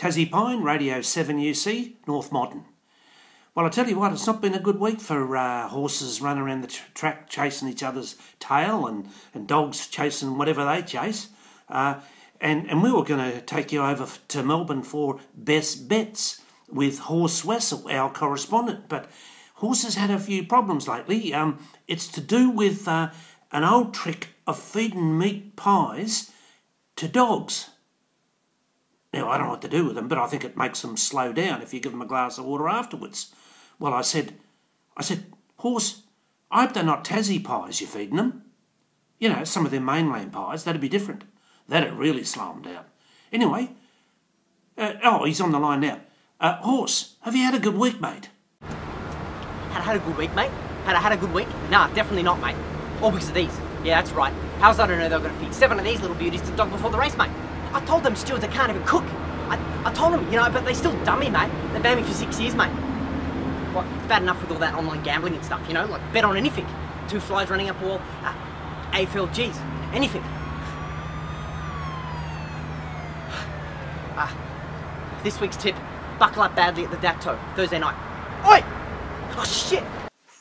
Tassie Pine, Radio 7UC, North Motton. Well, I tell you what, it's not been a good week for uh, horses running around the tr- track chasing each other's tail and, and dogs chasing whatever they chase. Uh, and, and we were going to take you over to Melbourne for best bets with Horse Wessel, our correspondent. But horses had a few problems lately. Um, it's to do with uh, an old trick of feeding meat pies to dogs. Now, I don't know what to do with them, but I think it makes them slow down if you give them a glass of water afterwards. Well, I said, I said, horse, I hope they're not Tassie pies you're feeding them. You know, some of them mainland pies, that'd be different. That'd really slow them down. Anyway, uh, oh, he's on the line now. Uh, horse, have you had a good week, mate? Had I had a good week, mate? Had I had a good week? Nah, definitely not, mate. All because of these. Yeah, that's right. How's I don't know they're going to feed seven of these little beauties to the dog before the race, mate? I told them stewards they can't even cook. I, I told them, you know, but they still dumb me, mate. They banned me for six years, mate. What? It's bad enough with all that online gambling and stuff, you know, like bet on anything. Two flies running up a wall, uh, AFLGs, anything. Ah, this week's tip: buckle up badly at the Dapto Thursday night. Oi! Oh shit!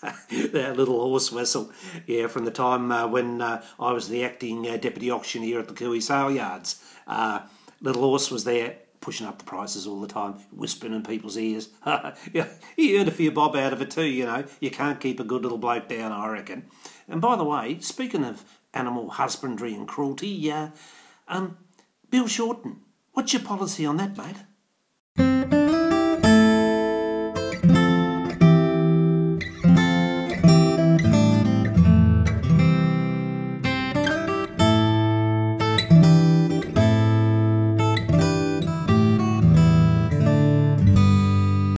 that little Horse Wessel, yeah, from the time uh, when uh, I was the acting uh, deputy auctioneer at the Cooee Sale Yards. Uh, little horse was there pushing up the prices all the time, whispering in people's ears. yeah, he earned a few bob out of it too, you know. You can't keep a good little bloke down, I reckon. And by the way, speaking of animal husbandry and cruelty, yeah, um, Bill Shorten, what's your policy on that, mate?